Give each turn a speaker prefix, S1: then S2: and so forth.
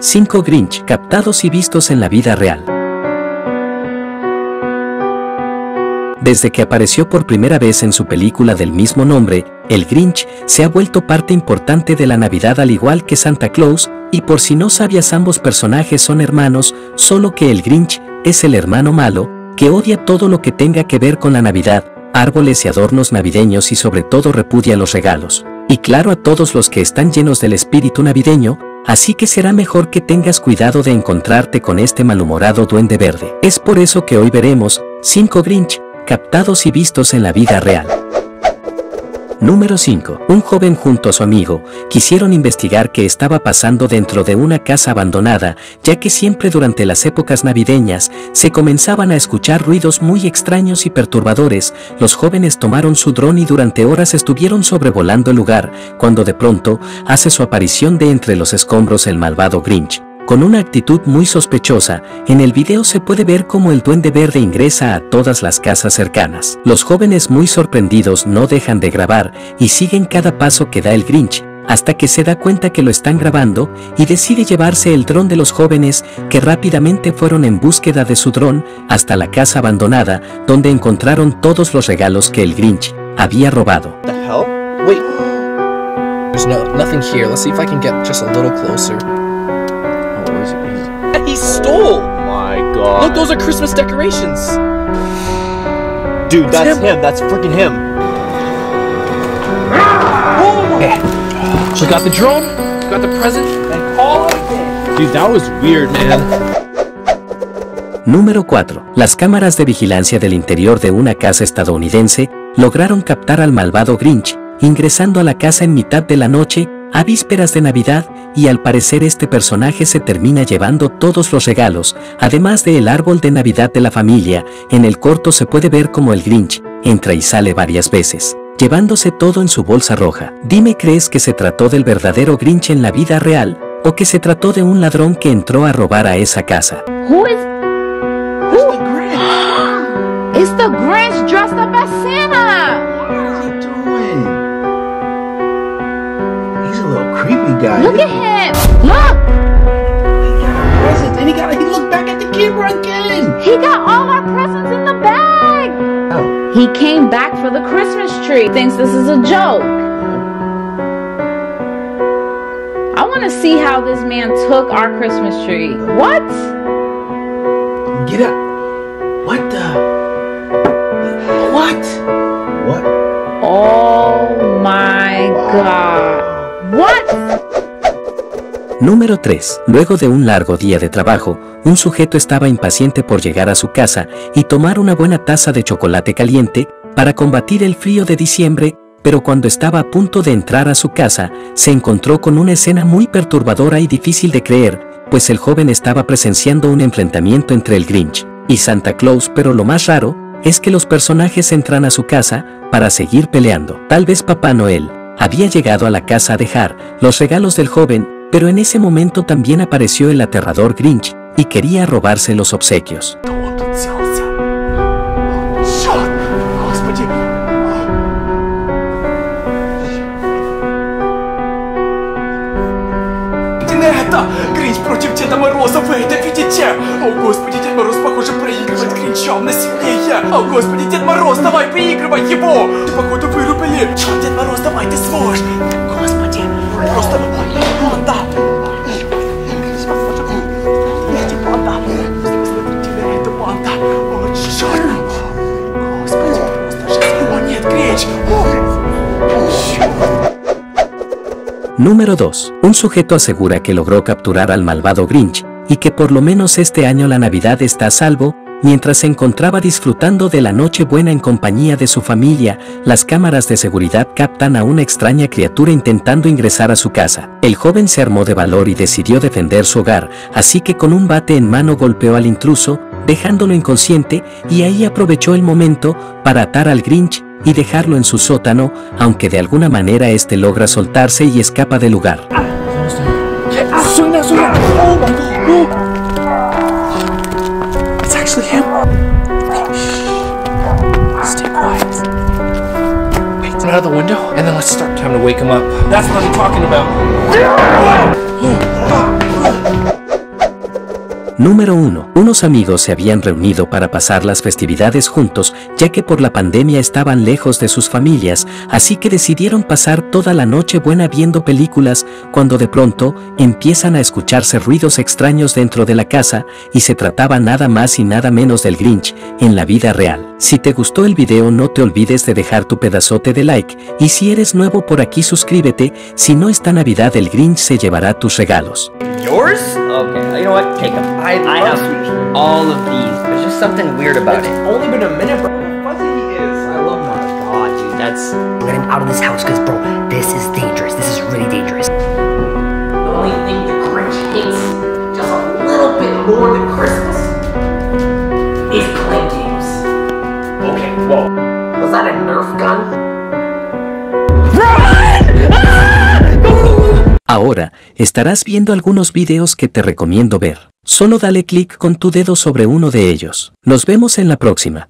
S1: 5 Grinch captados y vistos en la vida real. Desde que apareció por primera vez en su película del mismo nombre, el Grinch se ha vuelto parte importante de la Navidad al igual que Santa Claus, y por si no sabías ambos personajes son hermanos, solo que el Grinch es el hermano malo, que odia todo lo que tenga que ver con la Navidad, árboles y adornos navideños y sobre todo repudia los regalos. Y claro a todos los que están llenos del espíritu navideño, así que será mejor que tengas cuidado de encontrarte con este malhumorado duende verde. Es por eso que hoy veremos 5 Grinch captados y vistos en la vida real. Número 5. Un joven junto a su amigo quisieron investigar qué estaba pasando dentro de una casa abandonada, ya que siempre durante las épocas navideñas se comenzaban a escuchar ruidos muy extraños y perturbadores. Los jóvenes tomaron su dron y durante horas estuvieron sobrevolando el lugar, cuando de pronto hace su aparición de entre los escombros el malvado Grinch. Con una actitud muy sospechosa, en el video se puede ver cómo el duende verde ingresa a todas las casas cercanas. Los jóvenes muy sorprendidos no dejan de grabar y siguen cada paso que da el Grinch, hasta que se da cuenta que lo están grabando y decide llevarse el dron de los jóvenes que rápidamente fueron en búsqueda de su dron hasta la casa abandonada donde encontraron todos los regalos que el Grinch había robado.
S2: No. Look, those are Christmas decorations.
S3: Dude, that's
S2: him.
S3: him. That's freaking him.
S2: We got the drone, got the present, and call it a day.
S3: Dude, that was weird, man.
S1: Número 4. Las cámaras de vigilancia del interior de una casa estadounidense lograron captar al malvado Grinch, ingresando a la casa en mitad de la noche, a vísperas de Navidad, y al parecer este personaje se termina llevando todos los regalos, además del árbol de Navidad de la familia, en el corto se puede ver como el Grinch entra y sale varias veces, llevándose todo en su bolsa roja. Dime, ¿crees que se trató del verdadero Grinch en la vida real, o que se trató de un ladrón que entró a robar a esa casa?
S4: Who is? Who? it's the Grinch
S5: guy.
S4: Look at him. Look,
S5: He got a present, and he got he looked back at the camera again.
S4: he got all our presents in the bag.
S5: Oh,
S4: He came back for the Christmas tree. Thinks this is a joke. I want to see how this man took our Christmas tree. What?
S5: get up. What the? What? What?
S4: Oh my God. What?
S1: Número 3. Luego de un largo día de trabajo, un sujeto estaba impaciente por llegar a su casa y tomar una buena taza de chocolate caliente para combatir el frío de diciembre, pero cuando estaba a punto de entrar a su casa, se encontró con una escena muy perturbadora y difícil de creer, pues el joven estaba presenciando un enfrentamiento entre el Grinch y Santa Claus, pero lo más raro es que los personajes entran a su casa para seguir peleando. Tal vez Papá Noel había llegado a la casa a dejar los regalos del joven, pero en ese momento también apareció el aterrador Grinch y quería robarse los obsequios.
S6: Это Гринч против Деда Мороза, вы это видите? О, Господи, Дед Мороз, похоже, проигрывает Гринча, он сильнее. О, Господи, Дед Мороз, давай, проигрывай его. Ты, походу, вырубили. Чё, Дед Мороз, давай, ты сможешь.
S1: Número 2. Un sujeto asegura que logró capturar al malvado Grinch y que por lo menos este año la Navidad está a salvo, mientras se encontraba disfrutando de la noche buena en compañía de su familia, las cámaras de seguridad captan a una extraña criatura intentando ingresar a su casa. El joven se armó de valor y decidió defender su hogar, así que con un bate en mano golpeó al intruso, dejándolo inconsciente, y ahí aprovechó el momento para atar al Grinch y dejarlo en su sótano, aunque de alguna manera este logra soltarse y escapa del lugar.
S6: Suena, suena. Oh my god. It's actually him. Stay quiet.
S2: Wait, out of the window, and then let's start. Time to wake him up.
S6: That's what I'm talking about.
S1: Número 1. Unos amigos se habían reunido para pasar las festividades juntos, ya que por la pandemia estaban lejos de sus familias, así que decidieron pasar toda la noche buena viendo películas, cuando de pronto empiezan a escucharse ruidos extraños dentro de la casa, y se trataba nada más y nada menos del Grinch, en la vida real. Si te gustó el video no te olvides de dejar tu pedazote de like, y si eres nuevo por aquí suscríbete, si no esta Navidad el Grinch se llevará tus regalos.
S7: Yours? Okay, you know what? Take them. I, I have all of these. There's just something weird about it.
S2: It's Only been a minute, bro. Fuzzy he is. I love my
S7: God, dude, that's.
S8: Get him out of this house, because, bro, this is dangerous. This is really dangerous.
S1: Ahora, estarás viendo algunos videos que te recomiendo ver. Solo dale clic con tu dedo sobre uno de ellos. Nos vemos en la próxima.